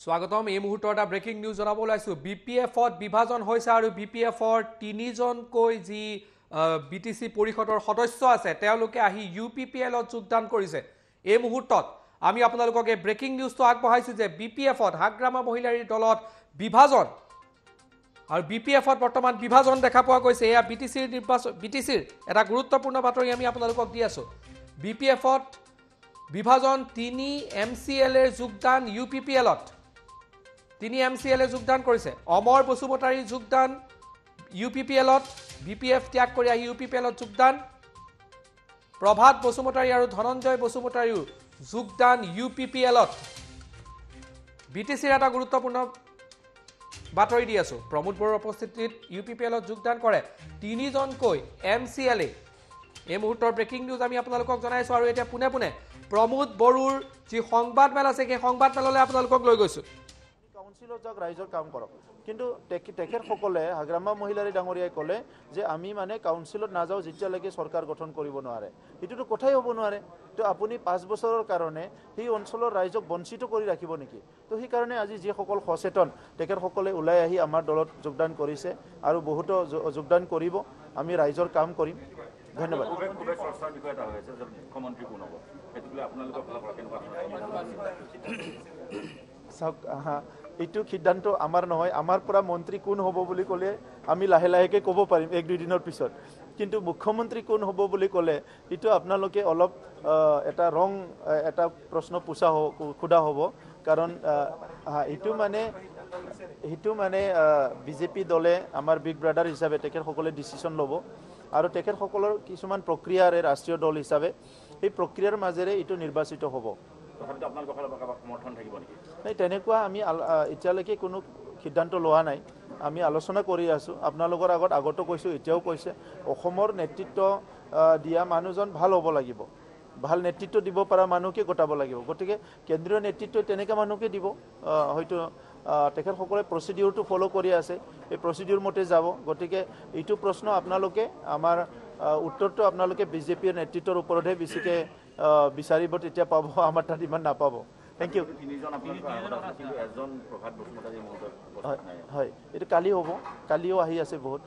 স্বাগতম এই মুহূৰ্তৰ এটা ব্ৰেকিং নিউজ জনাব ওলাইছোঁ বি পি এফত বিভাজন হৈছে আৰু বি পি এফৰ তিনিজনকৈ যি বি টি চি পৰিষদৰ সদস্য আছে তেওঁলোকে আহি ইউ পি পি এলত যোগদান কৰিছে। এই মুহূৰ্তত আমি আপোনালোকক এই ব্ৰেকিং নিউজটো আগবঢ়াইছোঁ যে বি পি এফত হাগ্ৰামা মহিলাৰীৰ দলত বিভাজন আৰু বি পি এফত বৰ্তমান বিভাজন দেখা পোৱা গৈছে। এয়া বি টি চিৰ নিৰ্বাচন বি টি চিৰ এটা গুৰুত্বপূৰ্ণ বাতৰি আমি আপোনালোকক দি আছোঁ। বি পি এফত বিভাজন তিনি এম চি এল এৰ যোগদান ইউ পি পি এলত তিনি এম চি এলে যোগদান কৰিছে। অমৰ বসুমতাৰী যোগদান ইউ পি পি এলত বি পি এফ ত্যাগ কৰি আহি ইউ পি পি এলত যোগদান। প্ৰভাত বসুমতাৰী আৰু ধনঞ্জয় বসুমতাৰীও যোগদান ইউ পি পি এলত বি টি চিৰ এটা গুৰুত্বপূৰ্ণ বাতৰি দি আছোঁ। প্ৰমোদ বড়োৰ উপস্থিতিত ইউ পি পি এলত যোগদান কৰে তিনিজনকৈ এম চি এল এই মুহূৰ্তৰ ব্ৰেকিং নিউজ আমি আপোনালোকক জনাইছোঁ আৰু এতিয়া পোনে পোনে প্ৰমোদ বড়োৰ যি সংবাদমেল আছে সেই সংবাদমেললৈ আপোনালোকক লৈ গৈছোঁ। কাউন্সিলত যাওক ৰাইজৰ কাম কৰক। কিন্তু তেখ- তেখেতসকলে হাগ্ৰামা মহিলাৰী ডাঙৰীয়াই ক'লে যে আমি মানে কাউন্সিলত নাযাওঁ যেতিয়ালৈকে চৰকাৰ গঠন কৰিব নোৱাৰে। সেইটোতো কথাই হ'ব নোৱাৰে। তো আপুনি পাঁচ বছৰৰ কাৰণে সেই অঞ্চলৰ ৰাইজক বঞ্চিত কৰি ৰাখিব নেকি? তো সেইকাৰণে আজি যিসকল সচেতন তেখেতসকলে ওলাই আহি আমাৰ দলত যোগদান কৰিছে আৰু বহুতো যোগদান কৰিব। আমি ৰাইজৰ কাম কৰিম। ধন্যবাদ। চাওক এইটো সিদ্ধান্ত আমাৰ নহয়। আমাৰ পৰা মন্ত্ৰী কোন হ'ব বুলি ক'লে আমি লাহে লাহেকৈ ক'ব পাৰিম এক দুদিনৰ পিছত। কিন্তু মুখ্যমন্ত্ৰী কোন হ'ব বুলি ক'লে এইটো আপোনালোকে অলপ এটা ৰং এটা প্ৰশ্ন পোছা হ'ব সোধা হ'ব। কাৰণ এইটো মানে সেইটো মানে বিজেপি দলে আমাৰ বিগ ব্ৰাদাৰ হিচাপে তেখেতসকলে ডিচিশ্যন ল'ব। আৰু তেখেতসকলৰ কিছুমান প্ৰক্ৰিয়াৰে ৰাষ্ট্ৰীয় দল হিচাপে সেই প্ৰক্ৰিয়াৰ মাজেৰে এইটো নিৰ্বাচিত হ'ব। নাই তেনেকুৱা আমি এতিয়ালৈকে কোনো সিদ্ধান্ত লোৱা নাই। আমি আলোচনা কৰি আছোঁ। আপোনালোকৰ আগত আগতো কৈছোঁ এতিয়াও কৈছে অসমৰ নেতৃত্ব দিয়া মানুহজন ভাল হ'ব লাগিব। ভাল নেতৃত্ব দিব পৰা মানুহকে গোটাব লাগিব। গতিকে কেন্দ্ৰীয় নেতৃত্বই তেনেকুৱা মানুহকে দিব। হয়তো তেখেতসকলে প্ৰচিডিউৰটো ফ'ল' কৰি আছে। এই প্ৰচিডিউৰ মতে যাব। গতিকে এইটো প্ৰশ্ন আপোনালোকে আমাৰ উত্তৰটো আপোনালোকে বিজেপিৰ নেতৃত্বৰ ওপৰতহে বেছিকৈ বিচাৰিব তেতিয়া পাব আমাৰ তাত ইমান নাপাব। থেংক ইউ হয় এইটো কালি হ'ব কালিও আহি আছে বহুত।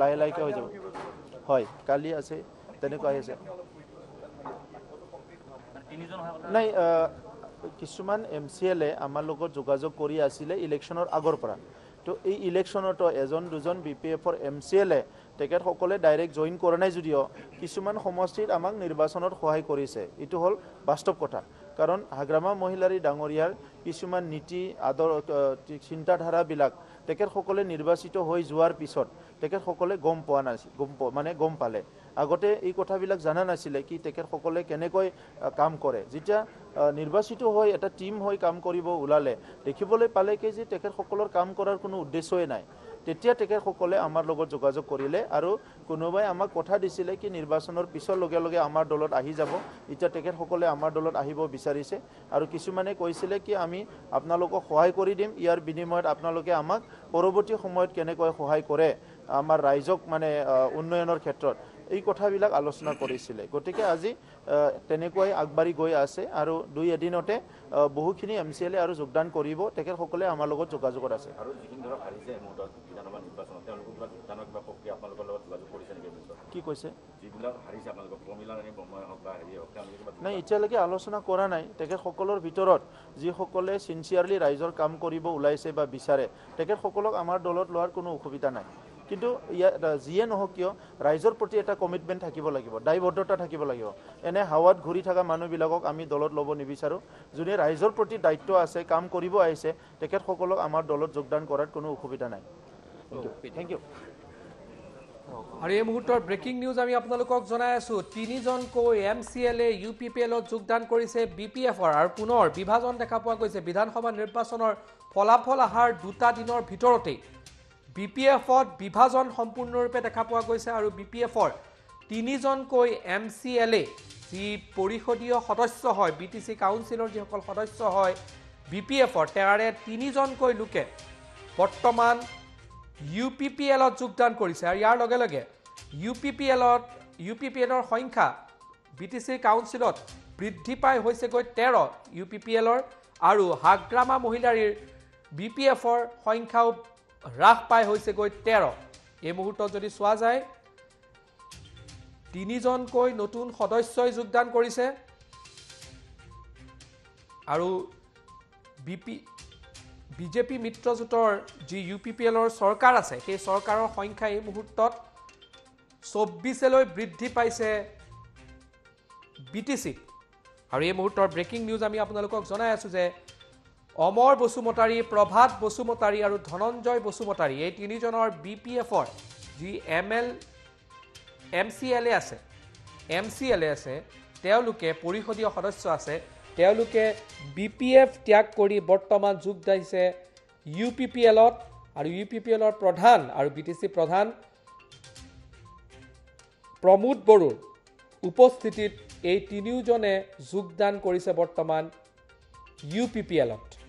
লাহে লাহেকৈ হৈ যাব। হয় কালি আছে তেনেকুৱা আহি আছে। নাই কিছুমান এম চি এলে আমাৰ লগত যোগাযোগ কৰি আছিলে ইলেকশ্যনৰ আগৰ পৰা। তো এই ইলেকশ্যনতো এজন দুজন বি পি এফৰ এম চি এলে তেখেতসকলে ডাইৰেক্ট জইন কৰা নাই যদিও কিছুমান সমষ্টিত আমাক নিৰ্বাচনত সহায় কৰিছে। এইটো হ'ল বাস্তৱ কথা। কাৰণ হাগ্ৰামা মহিলাৰী ডাঙৰীয়াৰ কিছুমান নীতি আদৰ চিন্তাধাৰাবিলাক তেখেতসকলে নিৰ্বাচিত হৈ যোৱাৰ পিছত তেখেতসকলে গম পোৱা নাছিল গম মানে গম পালে। আগতে এই কথাবিলাক জনা নাছিলে কি তেখেতসকলে কেনেকৈ কাম কৰে। যেতিয়া নিৰ্বাচিত হৈ এটা টীম হৈ কাম কৰিব ওলালে দেখিবলৈ পালে কি যে তেখেতসকলৰ কাম কৰাৰ কোনো উদ্দেশ্যই নাই। তেতিয়া তেখেতসকলে আমাৰ লগত যোগাযোগ কৰিলে আৰু কোনোবাই আমাক কথা দিছিলে কি নিৰ্বাচনৰ পিছৰ লগে লগে আমাৰ দলত আহি যাব এতিয়া তেখেতসকলে আমাৰ দলত আহিব বিচাৰিছে। আৰু কিছুমানে কৈছিলে কি আমি আপোনালোকক সহায় কৰি দিম ইয়াৰ বিনিময়ত আপোনালোকে আমাক পৰৱৰ্তী সময়ত কেনেকৈ সহায় কৰে আমাৰ ৰাইজক মানে উন্নয়নৰ ক্ষেত্ৰত। এই কথাবিলাক আলোচনা কৰিছিলে। গতিকে আজি তেনেকুৱাই আগবাঢ়ি গৈ আছে আৰু দুই এদিনতে বহুখিনি এম চি এলে আৰু যোগদান কৰিব। তেখেতসকলে আমাৰ লগত যোগাযোগত আছে। কি কৈছে? নাই এতিয়ালৈকে আলোচনা কৰা নাই। তেখেতসকলৰ ভিতৰত যিসকলে চিনচিয়াৰলি ৰাইজৰ কাম কৰিব ওলাইছে বা বিচাৰে তেখেতসকলক আমাৰ দলত লোৱাৰ কোনো অসুবিধা নাই। কিন্তু ইয়াত যিয়ে নহওক কিয় ৰাইজৰ প্ৰতি এটা কমিটমেণ্ট থাকিব লাগিব দায়বদ্ধতা থাকিব লাগিব। এনে হাৱাত ঘূৰি থকা মানুহবিলাকক আমি দলত ল'ব নিবিচাৰোঁ। যোনে ৰাইজৰ প্ৰতি দায়িত্ব আছে কাম কৰিব আহিছে তেখেতসকলক আমাৰ দলত যোগদান কৰাত কোনো অসুবিধা নাই। থেংক ইউ আৰু এই মুহূৰ্তৰ ব্ৰেকিং নিউজ আমি আপোনালোকক জনাই আছোঁ। তিনিজনকৈ M C L A U P P এলত যোগদান কৰিছে বি পি এফৰ আৰু পুনৰ বিভাজন দেখা পোৱা গৈছে। বিধানসভা নিৰ্বাচনৰ ফলাফল অহাৰ দুটা দিনৰ ভিতৰতেই। বি পি এফত বিভাজন সম্পূৰ্ণৰূপে দেখা পোৱা গৈছে আৰু বি পি এফৰ তিনিজনকৈ এম চি এল এ যি পৰিষদীয় সদস্য হয় বি টি চি কাউন্সিলৰ যিসকল সদস্য হয় বি পি এফৰ তাৰে তিনিজনকৈ লোকে বৰ্তমান ইউ পি পি এলত যোগদান কৰিছে আৰু ইয়াৰ লগে লগে ইউ পি পি এলত ইউ পি পি এলৰ সংখ্যা বি টি চিৰ কাউন্সিলত বৃদ্ধি পাই হৈছেগৈ তেৰ ইউ পি পি এলৰ আৰু হাগ্ৰামা মহিলাৰীৰ বি পি এফৰ সংখ্যাও হ্ৰাস পাই হৈছেগৈ তেৰ। এই মুহূৰ্তত যদি চোৱা যায় তিনিজনকৈ নতুন সদস্যই যোগদান কৰিছে। আৰু বি পি বিজেপি মিত্ৰজোঁটৰ যি ইউ পি পি এলৰ চৰকাৰ আছে সেই চৰকাৰৰ সংখ্যা এই মুহূৰ্তত চৌব্বিছলৈ বৃদ্ধি পাইছে বি টি চিত আৰু এই মুহূৰ্তৰ ব্ৰেকিং নিউজ আমি আপোনালোকক জনাই আছোঁ যে অমৰ বসুমতাৰী প্ৰভাত বসুমতাৰী আৰু ধনঞ্জয় বসুমতাৰী এই তিনিজনৰ বি পি এফৰ যি M L M C L A আছে এম চি এল এ আছে তেওঁলোকে পৰিষদীয় সদস্য আছে তেওঁলোকে বি পি এফ ত্যাগ কৰি বৰ্তমান যোগ দিছে ইউ পি পি এলত আৰু ইউ পি পি এলৰ প্ৰধান আৰু বি টি চি প্ৰধান প্ৰমোদ বড়োৰ উপস্থিতিত এই তিনিওজনে যোগদান কৰিছে বৰ্তমান ইউ পি পি এলত